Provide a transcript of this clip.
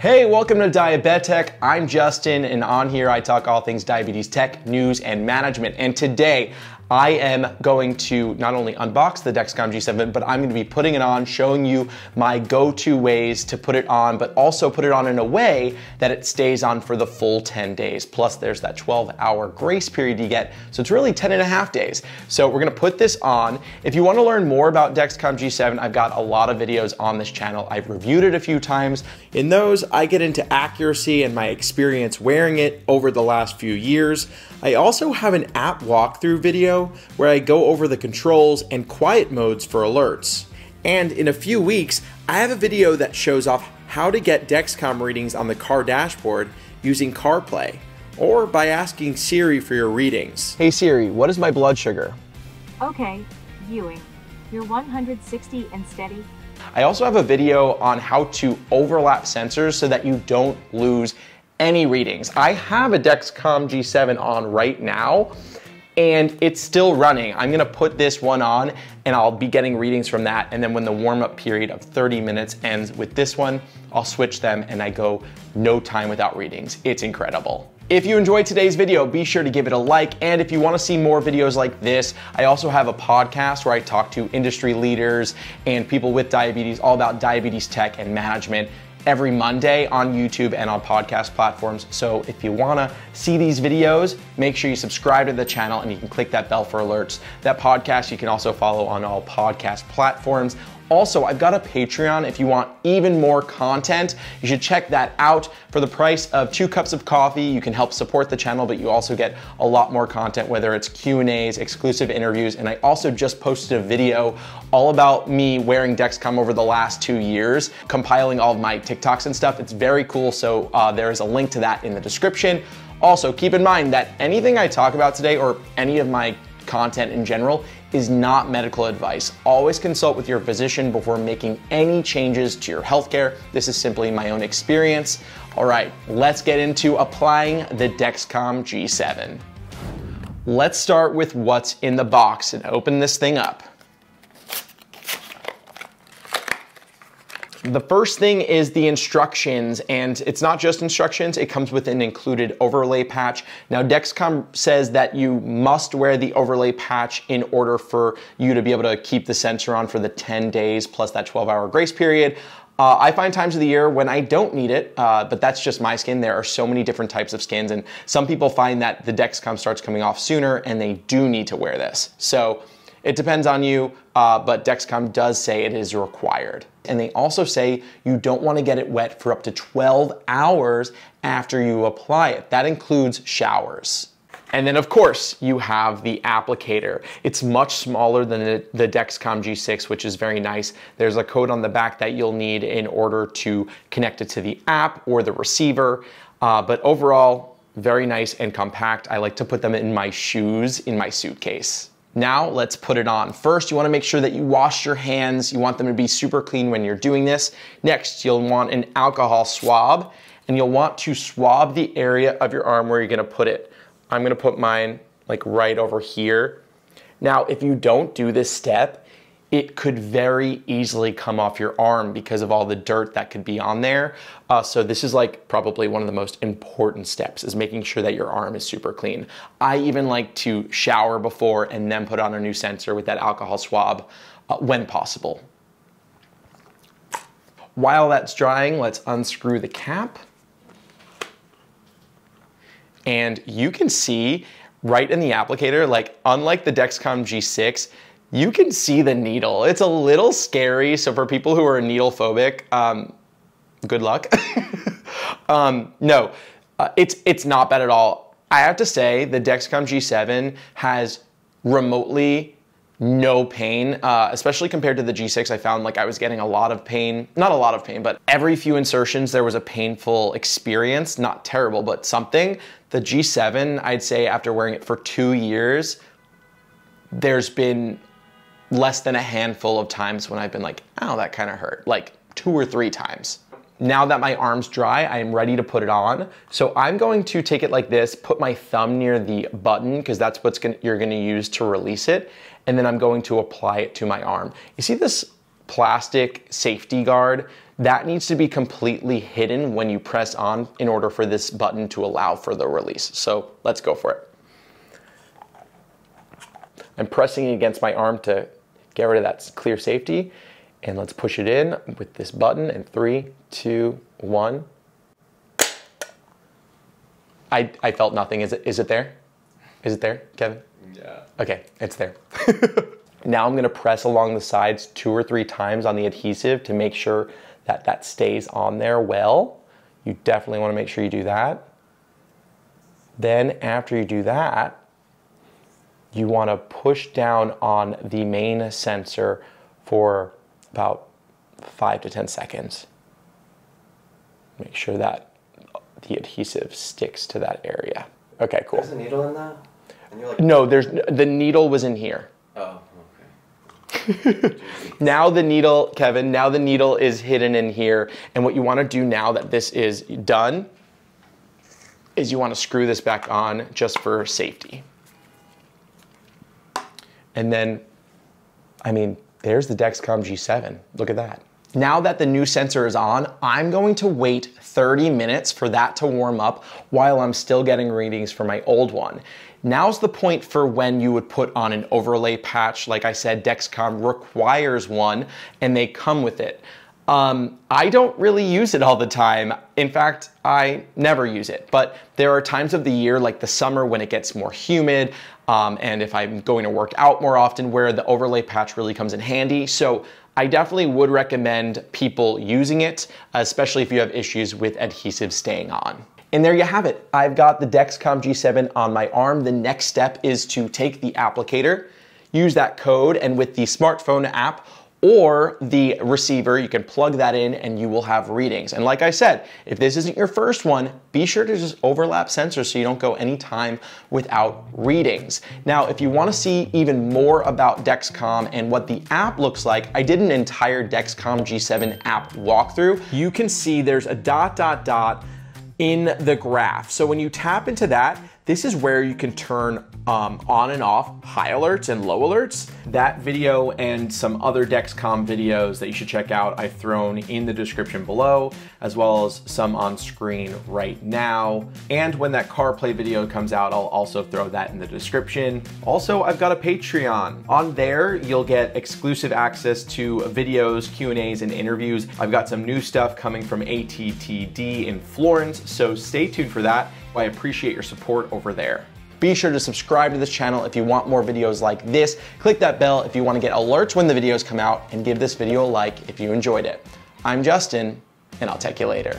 Hey, welcome to Diabetech. I'm Justin, and on here I talk all things diabetes tech, news, and management. And today I am going to not only unbox the Dexcom G7, but I'm gonna be putting it on, showing you my go-to ways to put it on, but also put it on in a way that it stays on for the full 10 days. Plus there's that 12 hour grace period you get. So it's really 10 and a half days. So we're gonna put this on. If you wanna learn more about Dexcom G7, I've got a lot of videos on this channel. I've reviewed it a few times. In those, I get into accuracy and my experience wearing it over the last few years. I also have an app walkthrough video where I go over the controls and quiet modes for alerts. And in a few weeks, I have a video that shows off how to get Dexcom readings on the car dashboard using CarPlay, or by asking Siri for your readings. Hey Siri, what is my blood sugar? Okay, viewing. You're 160 and steady. I also have a video on how to overlap sensors so that you don't lose any readings. I have a Dexcom G7 on right now and it's still running. I'm gonna put this one on and I'll be getting readings from that. And then when the warm up period of 30 minutes ends with this one, I'll switch them and I go no time without readings. It's incredible. If you enjoyed today's video, be sure to give it a like. And if you wanna see more videos like this, I also have a podcast where I talk to industry leaders and people with diabetes, all about diabetes tech and management every Monday on YouTube and on podcast platforms. So if you wanna see these videos, make sure you subscribe to the channel and you can click that bell for alerts. That podcast you can also follow on all podcast platforms. Also, I've got a Patreon if you want even more content. You should check that out. For the price of two cups of coffee, you can help support the channel, but you also get a lot more content, whether it's Q&As, exclusive interviews, and I also just posted a video all about me wearing Dexcom over the last two years, compiling all of my TikToks and stuff. It's very cool, so uh, there is a link to that in the description. Also, keep in mind that anything I talk about today or any of my content in general is not medical advice. Always consult with your physician before making any changes to your healthcare. This is simply my own experience. All right, let's get into applying the Dexcom G7. Let's start with what's in the box and open this thing up. The first thing is the instructions, and it's not just instructions, it comes with an included overlay patch. Now, Dexcom says that you must wear the overlay patch in order for you to be able to keep the sensor on for the 10 days plus that 12 hour grace period. Uh, I find times of the year when I don't need it, uh, but that's just my skin. There are so many different types of skins, and some people find that the Dexcom starts coming off sooner and they do need to wear this. So it depends on you, uh, but Dexcom does say it is required. And they also say you don't want to get it wet for up to 12 hours after you apply it. That includes showers. And then of course you have the applicator. It's much smaller than the, Dexcom G6, which is very nice. There's a code on the back that you'll need in order to connect it to the app or the receiver. Uh, but overall, very nice and compact. I like to put them in my shoes in my suitcase. Now let's put it on. First, you wanna make sure that you wash your hands. You want them to be super clean when you're doing this. Next, you'll want an alcohol swab and you'll want to swab the area of your arm where you're gonna put it. I'm gonna put mine like right over here. Now, if you don't do this step, it could very easily come off your arm because of all the dirt that could be on there. Uh, so this is like probably one of the most important steps is making sure that your arm is super clean. I even like to shower before and then put on a new sensor with that alcohol swab uh, when possible. While that's drying, let's unscrew the cap. And you can see right in the applicator, like unlike the Dexcom G6, you can see the needle. It's a little scary. So for people who are needle phobic, um, good luck. um, no, uh, it's it's not bad at all. I have to say the Dexcom G7 has remotely no pain, uh, especially compared to the G6. I found like I was getting a lot of pain, not a lot of pain, but every few insertions there was a painful experience, not terrible, but something. The G7, I'd say after wearing it for two years, there's been less than a handful of times when I've been like, oh, that kind of hurt, like two or three times. Now that my arm's dry, I am ready to put it on. So I'm going to take it like this, put my thumb near the button because that's what you're gonna use to release it. And then I'm going to apply it to my arm. You see this plastic safety guard, that needs to be completely hidden when you press on in order for this button to allow for the release. So let's go for it. I'm pressing against my arm to get rid of that clear safety. And let's push it in with this button in three, two, one. I, I felt nothing. Is it, is it there? Is it there, Kevin? Yeah. Okay, it's there. now I'm gonna press along the sides two or three times on the adhesive to make sure that that stays on there well. You definitely wanna make sure you do that. Then after you do that, you wanna push down on the main sensor for about five to 10 seconds. Make sure that the adhesive sticks to that area. Okay, cool. There's a needle in that? And you're like, No, there's the needle was in here. oh, okay. Now the needle, Kevin, now the needle is hidden in here. And what you want to do now that this is done is you want to screw this back on just for safety. And then, I mean, there's the Dexcom G7. Look at that. Now that the new sensor is on, I'm going to wait 30 minutes for that to warm up while I'm still getting readings for my old one. Now's the point for when you would put on an overlay patch. Like I said, Dexcom requires one and they come with it. Um, I don't really use it all the time. In fact, I never use it. But there are times of the year, like the summer, when it gets more humid, um, and if I'm going to work out more often, where the overlay patch really comes in handy. So I definitely would recommend people using it, especially if you have issues with adhesive staying on. And there you have it. I've got the Dexcom G7 on my arm. The next step is to take the applicator, use that code, and with the smartphone app, or the receiver, you can plug that in and you will have readings. And like I said, if this isn't your first one, be sure to just overlap sensors so you don't go any time without readings. Now, if you wanna see even more about Dexcom and what the app looks like, I did an entire Dexcom G7 app walkthrough. You can see there's a dot, dot, dot in the graph. So when you tap into that, this is where you can turn um, on and off high alerts and low alerts. That video and some other Dexcom videos that you should check out, I've thrown in the description below, as well as some on screen right now. And when that CarPlay video comes out, I'll also throw that in the description. Also, I've got a Patreon. On there, you'll get exclusive access to videos, Q&As, and interviews. I've got some new stuff coming from ATTD in Florence, so stay tuned for that. I appreciate your support over there. Be sure to subscribe to this channel if you want more videos like this. Click that bell if you want to get alerts when the videos come out and give this video a like if you enjoyed it. I'm Justin, and I'll take you later.